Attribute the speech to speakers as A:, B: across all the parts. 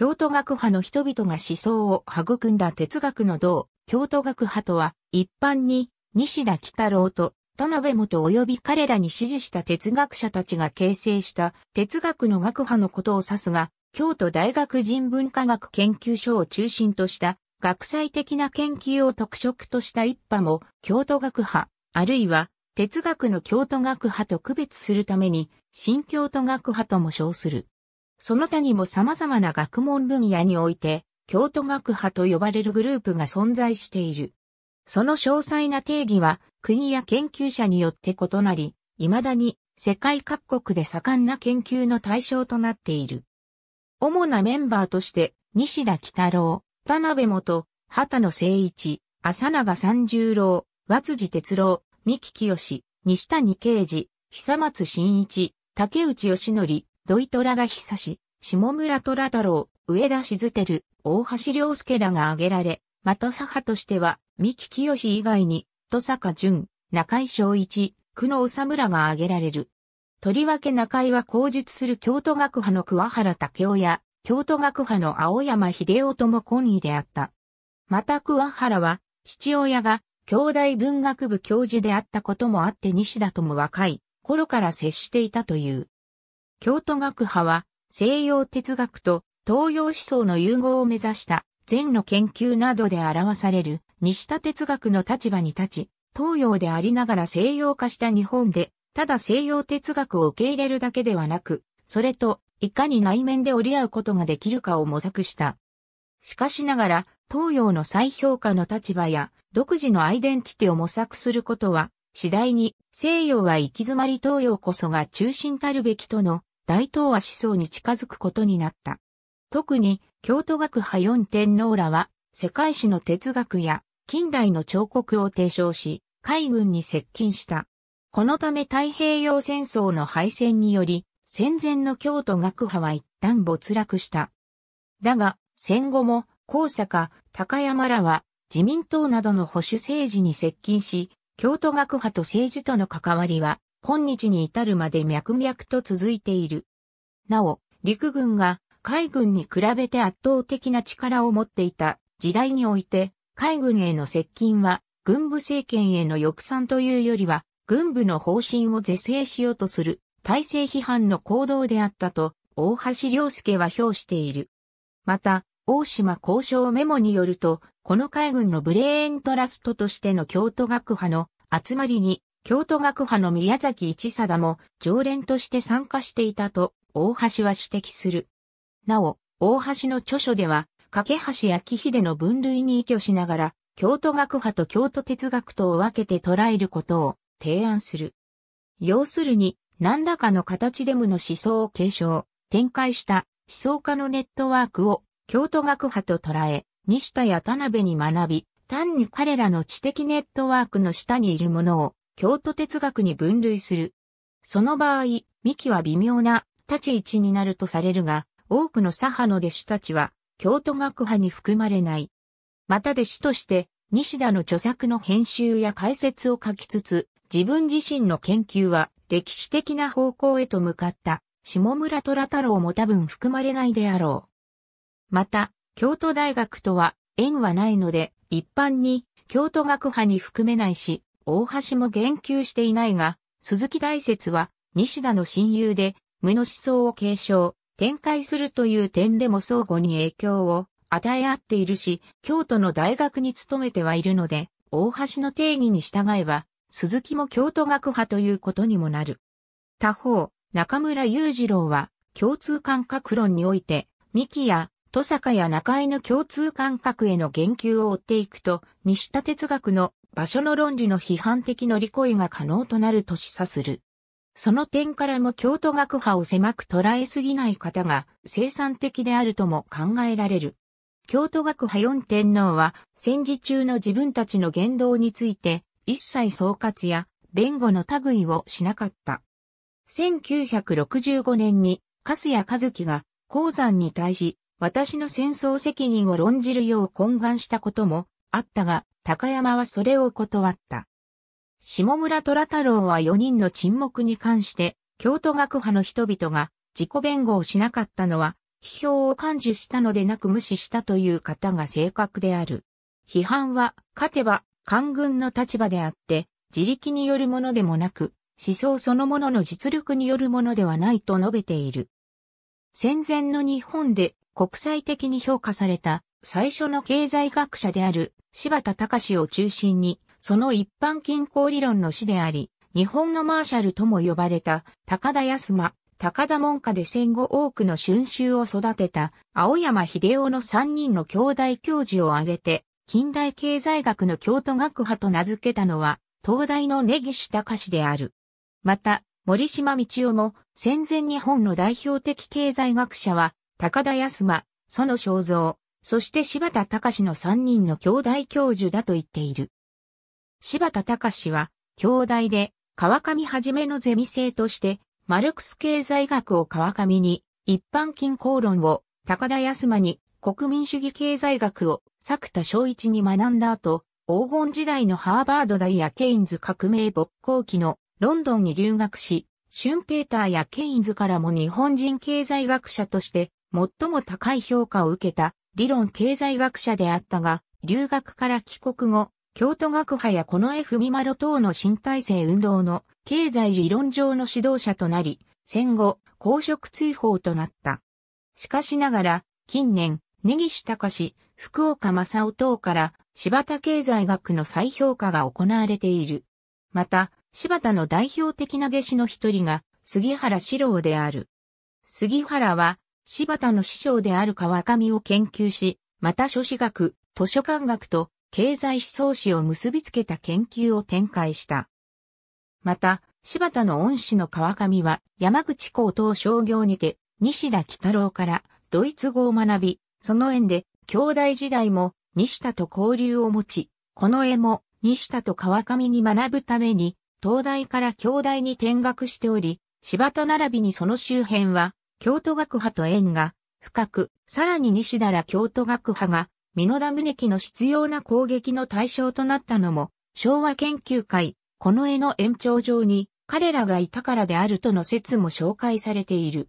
A: 京都学派の人々が思想を育んだ哲学の道、京都学派とは、一般に、西田喜太郎と田辺元及び彼らに支持した哲学者たちが形成した哲学の学派のことを指すが、京都大学人文科学研究所を中心とした学際的な研究を特色とした一派も京都学派、あるいは哲学の京都学派と区別するために新京都学派とも称する。その他にも様々な学問分野において京都学派と呼ばれるグループが存在している。その詳細な定義は国や研究者によって異なり、未だに世界各国で盛んな研究の対象となっている。主なメンバーとして、西田喜太郎、田辺元、畑野誠一、浅長三十郎、和辻哲郎、三木清、西谷啓治、久松真一、竹内義則、土井虎が久し、下村虎太郎、上田静照、大橋良介らが挙げられ、また左派としては、三木清以外に、戸坂淳、中井昭一、久野治村が挙げられる。とりわけ中井は口述する京都学派の桑原武雄や、京都学派の青山秀夫とも懇意であった。また桑原は、父親が、兄弟文学部教授であったこともあって西田とも若い頃から接していたという。京都学派は、西洋哲学と東洋思想の融合を目指した禅の研究などで表される西田哲学の立場に立ち、東洋でありながら西洋化した日本で、ただ西洋哲学を受け入れるだけではなく、それといかに内面で折り合うことができるかを模索した。しかしながら、東洋の再評価の立場や独自のアイデンティティを模索することは、次第に西洋は行き詰まり東洋こそが中心たるべきとの大東亜思想に近づくことになった。特に京都学派四天皇らは世界史の哲学や近代の彫刻を提唱し、海軍に接近した。このため太平洋戦争の敗戦により、戦前の京都学派は一旦没落した。だが、戦後も、高坂、高山らは、自民党などの保守政治に接近し、京都学派と政治との関わりは、今日に至るまで脈々と続いている。なお、陸軍が海軍に比べて圧倒的な力を持っていた時代において、海軍への接近は軍部政権への抑散というよりは、軍部の方針を是正しようとする体制批判の行動であったと、大橋良介は評している。また、大島交渉メモによると、この海軍のブレーントラストとしての京都学派の集まりに、京都学派の宮崎一貞も常連として参加していたと、大橋は指摘する。なお、大橋の著書では、架橋明秀の分類に依拠しながら、京都学派と京都哲学とを分けて捉えることを提案する。要するに、何らかの形で無の思想を継承、展開した思想家のネットワークを京都学派と捉え、西田や田辺に学び、単に彼らの知的ネットワークの下にいるものを京都哲学に分類する。その場合、幹は微妙な立ち位置になるとされるが、多くの左派の弟子たちは、京都学派に含まれない。また弟子として、西田の著作の編集や解説を書きつつ、自分自身の研究は歴史的な方向へと向かった下村虎太郎も多分含まれないであろう。また、京都大学とは縁はないので、一般に京都学派に含めないし、大橋も言及していないが、鈴木大説は西田の親友で無の思想を継承、展開するという点でも相互に影響を与え合っているし、京都の大学に勤めてはいるので、大橋の定義に従えば、鈴木も京都学派ということにもなる。他方、中村雄二郎は、共通感覚論において、三木や戸坂や中井の共通感覚への言及を追っていくと、西田哲学の場所の論理の批判的乗り越えが可能となると示唆する。その点からも京都学派を狭く捉えすぎない方が生産的であるとも考えられる。京都学派四天皇は戦時中の自分たちの言動について一切総括や弁護の類をしなかった。1965年に粕谷和樹が鉱山に対し私の戦争責任を論じるよう懇願したこともあったが、高山はそれを断った。下村虎太郎は4人の沈黙に関して、京都学派の人々が自己弁護をしなかったのは、批評を感受したのでなく無視したという方が正確である。批判は、勝てば、官軍の立場であって、自力によるものでもなく、思想そのものの実力によるものではないと述べている。戦前の日本で国際的に評価された最初の経済学者である柴田隆を中心に、その一般均衡理論の師であり、日本のマーシャルとも呼ばれた高田康馬、高田門下で戦後多くの春秋を育てた青山秀夫の三人の兄弟教授を挙げて、近代経済学の京都学派と名付けたのは、東大の根岸隆である。また、森島道夫も戦前日本の代表的経済学者は、高田康馬、園正蔵、そして柴田隆の三人の兄弟教授だと言っている。柴田隆は、兄弟で、川上はじめのゼミ生として、マルクス経済学を川上に、一般均衡論を、高田康馬に、国民主義経済学を、作田昭一に学んだ後、黄金時代のハーバード大やケインズ革命勃興期のロンドンに留学し、シュンペーターやケインズからも日本人経済学者として最も高い評価を受けた理論経済学者であったが、留学から帰国後、京都学派や近衛文丸等の新体制運動の経済理論上の指導者となり、戦後、公職追放となった。しかしながら、近年、根岸隆、福岡正夫等から柴田経済学の再評価が行われている。また、柴田の代表的な弟子の一人が杉原四郎である。杉原は柴田の師匠である川上を研究し、また書士学、図書館学と経済思想史を結びつけた研究を展開した。また、柴田の恩師の川上は山口高等商業にて西田北郎からドイツ語を学び、その縁で兄弟時代も西田と交流を持ち、この絵も西田と川上に学ぶために東大から京大に転学しており、柴田並びにその周辺は京都学派と縁が深く、さらに西田ら京都学派が美濃田宗樹の必要な攻撃の対象となったのも、昭和研究会、この絵の延長上に彼らがいたからであるとの説も紹介されている。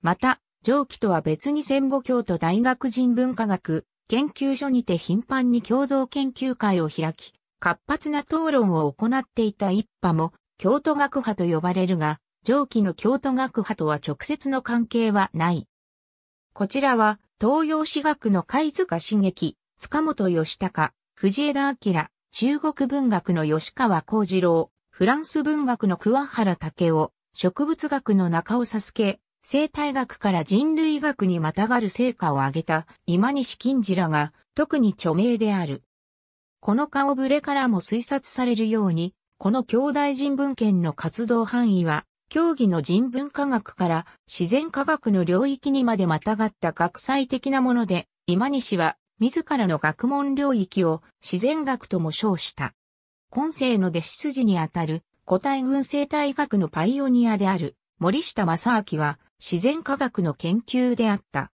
A: また、上記とは別に戦後京都大学人文化学研究所にて頻繁に共同研究会を開き、活発な討論を行っていた一派も京都学派と呼ばれるが、上記の京都学派とは直接の関係はない。こちらは東洋史学の貝塚茂樹、塚本義孝、藤枝明、中国文学の吉川幸次郎、フランス文学の桑原武夫、植物学の中尾佐助、生態学から人類学にまたがる成果を上げた今西金次らが特に著名である。この顔ぶれからも推察されるように、この兄弟人文圏の活動範囲は競技の人文科学から自然科学の領域にまでまたがった学際的なもので、今西は自らの学問領域を自然学とも称した。今世の弟子筋にあたる古代群生態学のパイオニアである森下正明は自然科学の研究であった。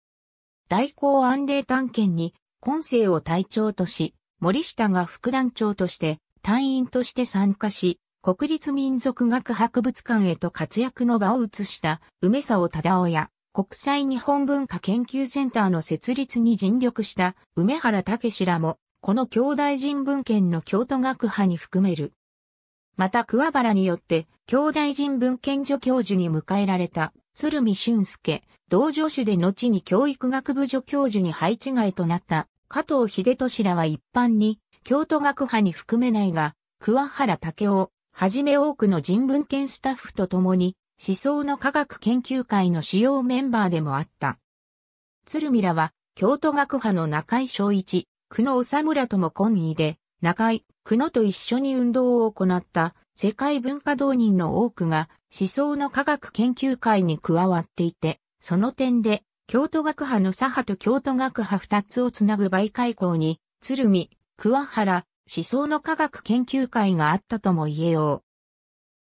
A: 大公安霊探検に今世を隊長とし、森下が副団長として隊員として参加し、国立民族学博物館へと活躍の場を移した梅沢忠夫や国際日本文化研究センターの設立に尽力した梅原武氏らも、この兄弟人文献の京都学派に含める。また桑原によって兄弟人文献助教授に迎えられた鶴見俊介、同助手で後に教育学部助教授に配置外となった加藤秀俊らは一般に京都学派に含めないが、桑原武夫、はじめ多くの人文研スタッフと共に、思想の科学研究会の主要メンバーでもあった。鶴見らは、京都学派の中井昭一、久野治村とも懇意で、中井、久野と一緒に運動を行った世界文化同人の多くが思想の科学研究会に加わっていて、その点で、京都学派の左派と京都学派二つをつなぐ媒介校に、鶴見、桑原、思想の科学研究会があったとも言えよ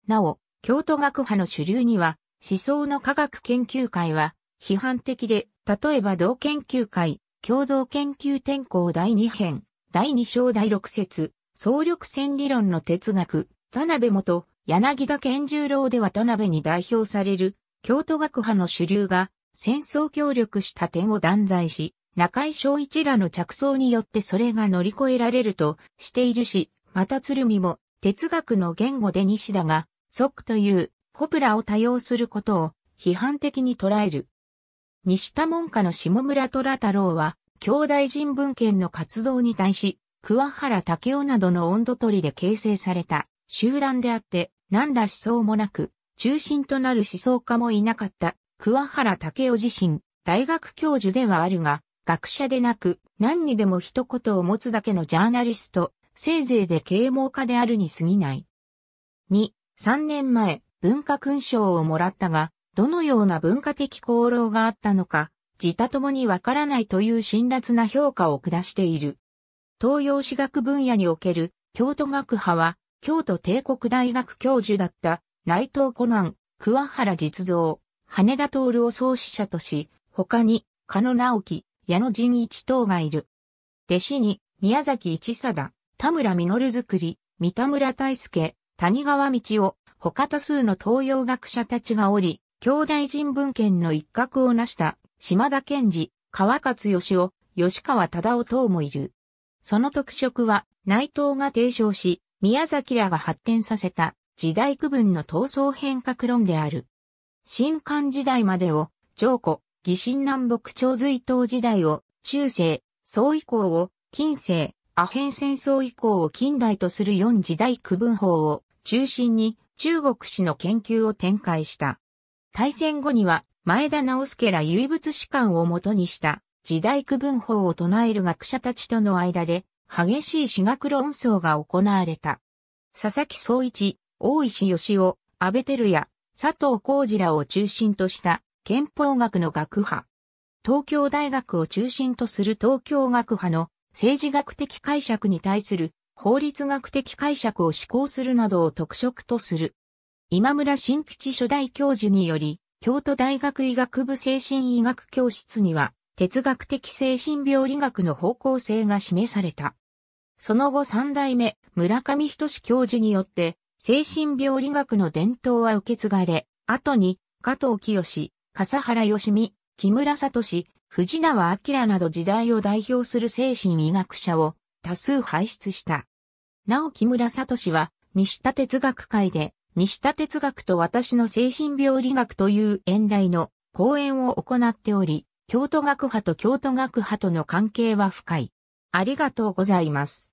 A: う。なお、京都学派の主流には、思想の科学研究会は批判的で、例えば同研究会、共同研究天候第2編、第2章第6節、総力戦理論の哲学、田辺元、柳田健十郎では田辺に代表される、京都学派の主流が、戦争協力した点を断罪し、中井昭一らの着想によってそれが乗り越えられるとしているし、また鶴見も哲学の言語で西田が、即というコプラを多用することを批判的に捉える。西田門下の下村虎太郎は、兄弟人文献の活動に対し、桑原武雄などの温度取りで形成された集団であって、何ら思想もなく、中心となる思想家もいなかった桑原武雄自身、大学教授ではあるが、学者でなく、何にでも一言を持つだけのジャーナリスト、せいぜいで啓蒙家であるに過ぎない。2、3年前、文化勲章をもらったが、どのような文化的功労があったのか、自他ともにわからないという辛辣な評価を下している。東洋史学分野における京都学派は、京都帝国大学教授だった内藤コナン、桑原実蔵、羽田徹を創始者とし、他に、加野直樹、矢野仁一等がいる。弟子に、宮崎一貞、田村実作り、三田村大輔、谷川道夫、他多数の東洋学者たちがおり、兄弟人文献の一角を成した島田健二、川勝義夫、吉川忠夫等もいる。その特色は内藤が提唱し、宮崎らが発展させた時代区分の闘争変革論である。新漢時代までを、上古、義新南北朝隋唐時代を、中世、宋以降を、近世、アヘン戦争以降を近代とする四時代区分法を中心に中国史の研究を展開した。大戦後には前田直輔ら唯物史観をもとにした時代区分法を唱える学者たちとの間で激しい史学論争が行われた。佐々木総一、大石義夫、安倍照也、佐藤浩二らを中心とした憲法学の学派。東京大学を中心とする東京学派の政治学的解釈に対する法律学的解釈を施行するなどを特色とする。今村新吉初代教授により、京都大学医学部精神医学教室には、哲学的精神病理学の方向性が示された。その後三代目村上仁教授によって精神病理学の伝統は受け継がれ、後に加藤清、笠原義美、木村聡、藤縄明など時代を代表する精神医学者を多数輩出した。なお木村聡は西田哲学会で西田哲学と私の精神病理学という演題の講演を行っており、京都学派と京都学派との関係は深い。ありがとうございます。